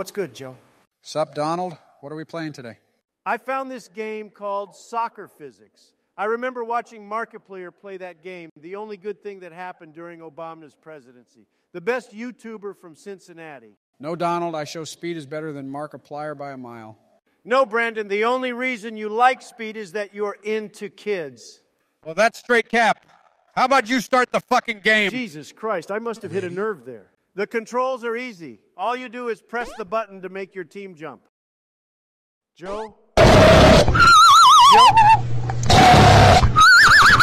What's good, Joe? Sup, Donald? What are we playing today? I found this game called Soccer Physics. I remember watching Markiplier play that game, the only good thing that happened during Obama's presidency. The best YouTuber from Cincinnati. No, Donald, IShowSpeed is better than Markiplier by a mile. No, Brandon, the only reason you like speed is that you're into kids. Well, that's straight cap. How about you start the fucking game? Jesus Christ, I must have hit a nerve there. The controls are easy. All you do is press the button to make your team jump. Joe? Joe?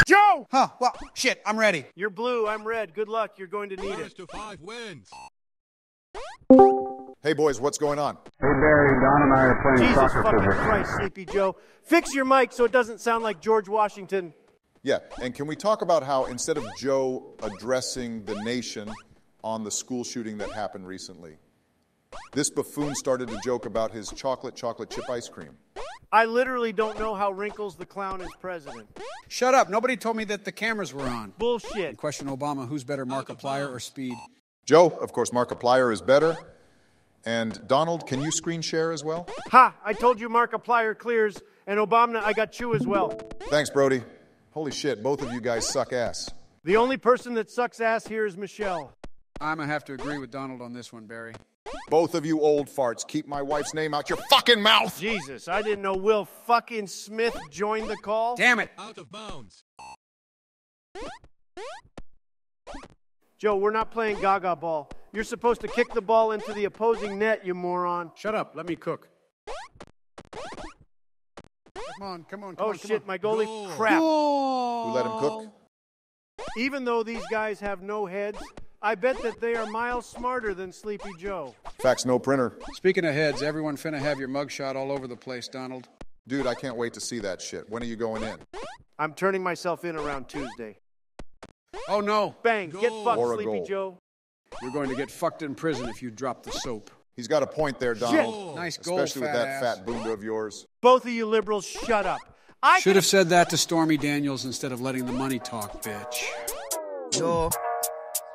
Joe! Huh, well, shit, I'm ready. You're blue, I'm red. Good luck, you're going to need it. to five wins. Hey, boys, what's going on? Hey Barry, Don and I are playing Jesus soccer fucking physics. Christ, Sleepy Joe. Fix your mic so it doesn't sound like George Washington. Yeah, and can we talk about how instead of Joe addressing the nation on the school shooting that happened recently, this buffoon started to joke about his chocolate chocolate chip ice cream? I literally don't know how Wrinkles the Clown is president. Shut up. Nobody told me that the cameras were on. Bullshit. Question Obama who's better, Markiplier or speed? Joe, of course, Markiplier is better. And Donald, can you screen share as well? Ha! I told you Markiplier clears, and Obama, I got you as well. Thanks, Brody. Holy shit, both of you guys suck ass. The only person that sucks ass here is Michelle. I'm gonna have to agree with Donald on this one, Barry. Both of you old farts, keep my wife's name out your fucking mouth! Jesus, I didn't know Will fucking Smith joined the call. Damn it! Out of bounds. Joe, we're not playing gaga ball. You're supposed to kick the ball into the opposing net, you moron. Shut up. Let me cook. Come on, come on, come Oh on. come shit, on. my goalie Goal. crap. Who let him cook? Even though these guys have no heads, I bet that they are miles smarter than Sleepy Joe. Fax no printer. Speaking of heads, everyone finna have your mugshot all over the place, Donald. Dude, I can't wait to see that shit. When are you going in? I'm turning myself in around Tuesday. Oh no, Bang, get fucked, Or Sleepy goal. Joe. you're going to get fucked in prison if you drop the soap. He's got a point there, Donald. Oh, nice goal, Especially with that ass. fat bunda of yours. Both of you liberals, shut up. I Should have said that to Stormy Daniels instead of letting the money talk, bitch. Yo,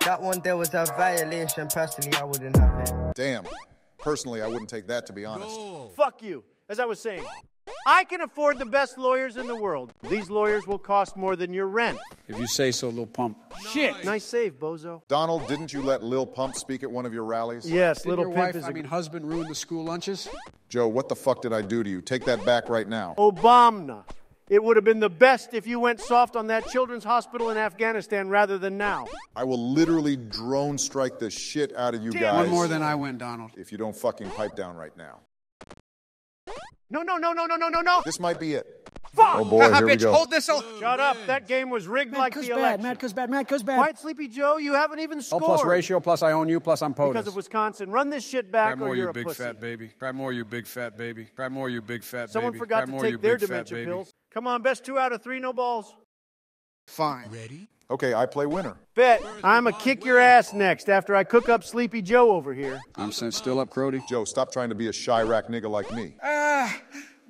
that one there was a violation. Personally, I wouldn't have it. Damn. Personally, I wouldn't take that, to be honest. Goal. Fuck you. As I was saying, I can afford the best lawyers in the world. These lawyers will cost more than your rent. If you say so, Lil pump. Shit. Nice save, bozo. Donald, didn't you let Lil Pump speak at one of your rallies? Yes, Did little your pimp wife, is I a mean husband, ruin the school lunches? Joe, what the fuck did I do to you? Take that back right now. Obama. It would have been the best if you went soft on that children's hospital in Afghanistan rather than now. I will literally drone strike the shit out of you guys One more than I went, Donald. if you don't fucking pipe down right now. No, no, no, no, no, no, no, no. This might be it. Fuck. Oh boy, here we bitch, go. hold this. All. Shut up. That game was rigged like the election. bad, Matt goes bad. Quiet, Sleepy Joe. You haven't even Oh, scored. plus ratio, plus I own you, plus I'm POTUS. Because of Wisconsin. Run this shit Cry back more, or you're you a big pussy. fat baby. Cry more, you big fat baby. Cry more, you big fat Someone baby. forgot Cry to more, you take their big fat dementia baby. pills. Come on, best two out of three, no balls. Fine. Ready? Okay, I play winner. Bet I'm a kick your ass next after I cook up Sleepy Joe over here. I'm sent still up, Crody. Joe, stop trying to be a Chiraq nigga like me. Ah,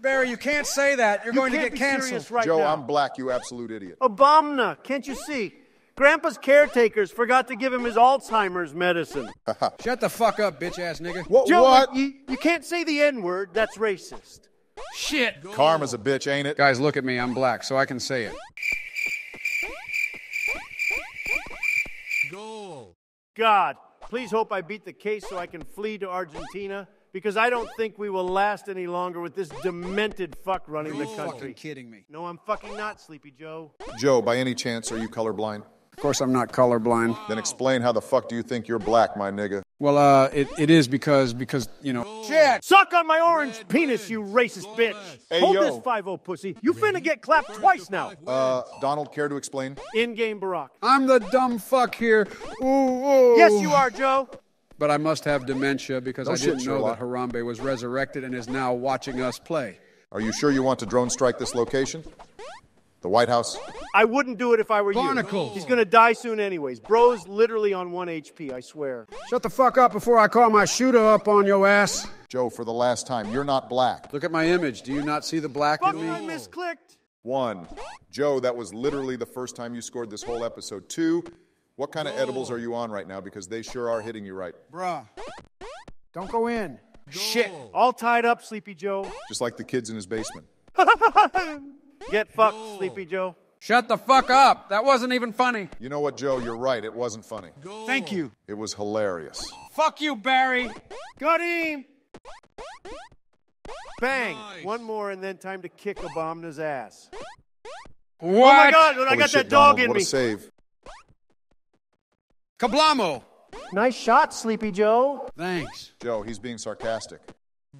Barry, you can't say that. You're You going to can't get be canceled. serious right Joe, now. I'm black, you absolute idiot. Obama, can't you see? Grandpa's caretakers forgot to give him his Alzheimer's medicine. Shut the fuck up, bitch ass nigga. What? Joe, what? You, you can't say the N word. That's racist. Shit. Karma's a bitch, ain't it? Guys, look at me. I'm black, so I can say it. Goal. God, please hope I beat the case so I can flee to Argentina because I don't think we will last any longer with this demented fuck running the country. You Fucking country. kidding me. No, I'm fucking not, Sleepy Joe. Joe, by any chance, are you colorblind? Of course, I'm not colorblind. Then explain how the fuck do you think you're black, my nigga? Well, uh, it, it is because because you know. Shit. Suck on my orange penis, you racist bitch. Hey, Hold yo. this 5 pussy. You finna get clapped twice now. Uh, Donald, care to explain? In game Barack. I'm the dumb fuck here. Ooh, ooh. Yes, you are, Joe. But I must have dementia because No I didn't know that Harambe was resurrected and is now watching us play. Are you sure you want to drone strike this location? The White House? I wouldn't do it if I were Barnacles. you. He's gonna die soon anyways. Bro's literally on 1 HP, I swear. Shut the fuck up before I call my shooter up on your ass. Joe, for the last time, you're not black. Look at my image. Do you not see the black Fuck, in I me? misclicked. One, Joe, that was literally the first time you scored this whole episode. Two, what kind of edibles are you on right now? Because they sure are hitting you right. Bruh. Don't go in. Shit. All tied up, Sleepy Joe. Just like the kids in his basement. Get fucked, Sleepy Joe. Shut the fuck up. That wasn't even funny. You know what, Joe? You're right. It wasn't funny. Thank you. It was hilarious. Fuck you, Barry. Got him! Bang! One more, and then time to kick Obama's ass. What? Oh my God! I got shit, that dog Donald, in what me. a save. Kablamo. Nice shot, Sleepy Joe. Thanks. Joe, he's being sarcastic.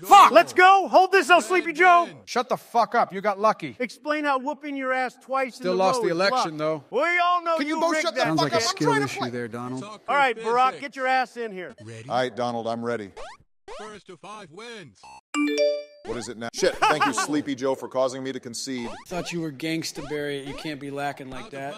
Fuck! Let's go. Hold this, out, Sleepy Joe. Shut the fuck up. You got lucky. Explain how whooping your ass twice Still in a lost row the election, luck. though. We all know Can you you both rigged shut the that. Sounds like a fuck up. I'm skill issue there, Donald. All right, Barack, get your ass in here. All right, Donald, I'm ready. First to five wins. What is it now? Shit, thank you, Sleepy Joe, for causing me to concede. Thought you were gangsta, Barry. You can't be lacking like that.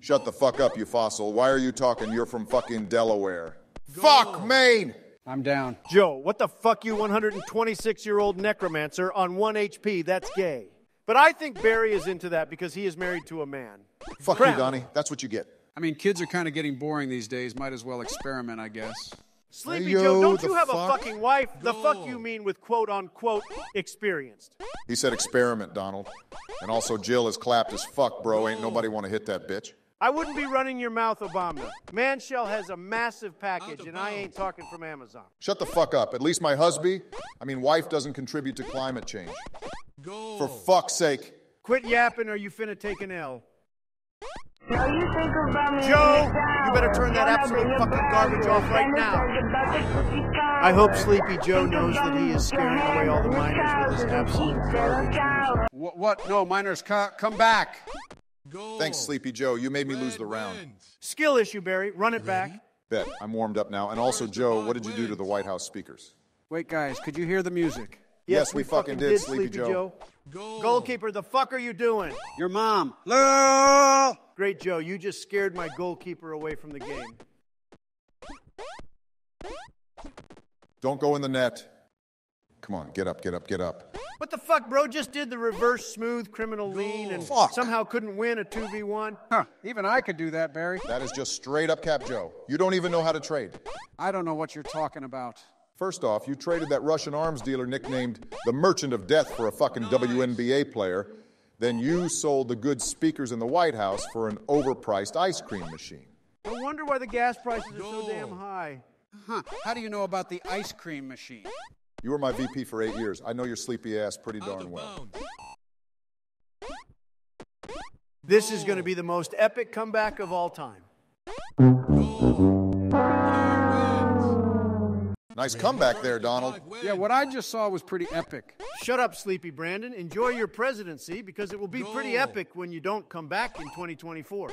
Shut the fuck up, you fossil. Why are you talking? You're from fucking Delaware. Fuck Maine! I'm down. Joe, what the fuck, you 126 year old necromancer on 1 HP? That's gay. But I think Barry is into that because he is married to a man. Fuck Crap. you, Donnie. That's what you get. I mean, kids are kind of getting boring these days. Might as well experiment, I guess. Sleepy Hey, yo, Joe, don't you have a fucking wife? The fuck you mean with quote unquote experienced? He said experiment, Donald. And also, Jill is clapped as fuck, bro. Ain't nobody want to hit that bitch. I wouldn't be running your mouth, Obama. Manshell has a massive package, and I ain't talking from Amazon. Shut the fuck up. At least my husband, I mean, wife doesn't contribute to climate change. Goal. For fuck's sake. Quit yapping, or you finna take an L. Now you think about me Joe, you better turn that absolute fucking garbage off right now. talk about the pussy power. I hope Sleepy Joe knows that he is scaring away all the miners with his shower. absolute garbage. What? what? No, miners, co- come back. Goal. Thanks, Sleepy Joe. You made me lose Red the round. wins. Skill issue, Barry. Run it back. Bet. I'm warmed up now. And also, Joe, what did you do to the White House speakers? Wait, guys, could you hear the music? Yes, we fucking did, Sleepy Joe. Joe. Goal. Goalkeeper, the fuck are you doing? Your mom. Lil. Great, Joe. You just scared my goalkeeper away from the game. Don't go in the net. Come on, get up, get up, get up. What the fuck, bro? Just did the reverse smooth criminal lean and Fuck. somehow couldn't win a 2v1. Huh, even I could do that, Barry. That is just straight up Cap Joe. You don't even know how to trade. I don't know what you're talking about. First off, you traded that Russian arms dealer nicknamed the Merchant of Death for a fucking WNBA player. Then you sold the good speakers in the White House for an overpriced ice cream machine. No wonder why the gas prices are so damn high. Huh? How do you know about the ice cream machine? You were my VP for eight years. I know your sleepy ass pretty darn well. This is going to be the most epic comeback of all time. Nice comeback there, Donald. Yeah, what I just saw was pretty epic. Shut up, Sleepy Brandon. Enjoy your presidency because it will be pretty epic when you don't come back in 2024.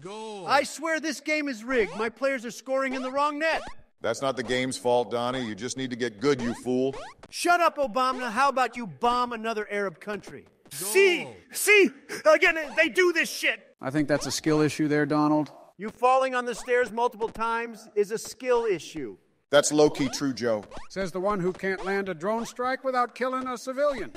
Goal. I swear this game is rigged. My players are scoring in the wrong net. That's not the game's fault, Donnie. You just need to get good, you fool. Shut up, Obama. How about you bomb another Arab country? See, see, again, they do this shit. I think that's a skill issue there, Donald. You falling on the stairs multiple times is a skill issue. That's low key true, Joe. Says the one who can't land a drone strike without killing a civilian.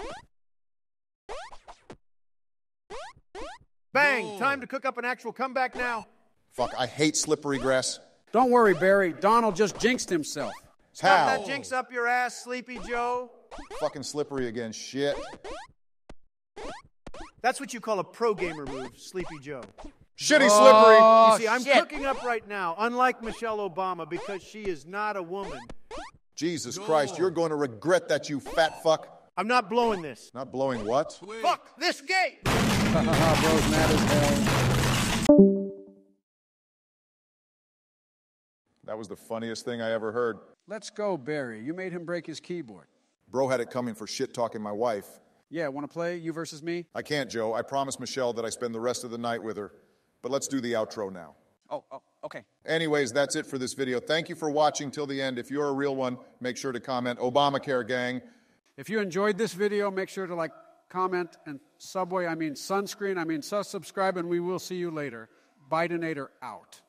Bang! Time to cook up an actual comeback now. Fuck, I hate slippery grass. Don't worry, Barry. Donald just jinxed himself. Stop How? that jinx up your ass, Sleepy Joe. Fucking slippery again. Shit. That's what you call a pro gamer move, Sleepy Joe. Shitty slippery. you oh, see, I'm cooking up right now, unlike Michelle Obama, because she is not a woman. Jesus Christ, you're going to regret that, you fat fuck. I'm not blowing this. Not blowing what? Fuck this game! Haha, bro's mad as hell. That was the funniest thing I ever heard. Let's go, Barry. You made him break his keyboard. Bro had it coming for shit talking my wife. Yeah, want to play you versus me? I can't, Joe. I promised Michelle that I spend the rest of the night with her. But let's do the outro now. Oh, oh, okay. Anyways, that's it for this video. Thank you for watching till the end. If you're a real one, make sure to comment Obamacare gang. If you enjoyed this video, make sure to like, comment, and Subway, I mean sunscreen, I mean subscribe, and we will see you later. Bidenator out.